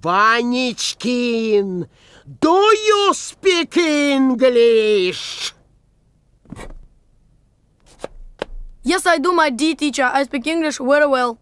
Паничкин, do you speak English? Yes, I do, my D teacher. I speak English very well.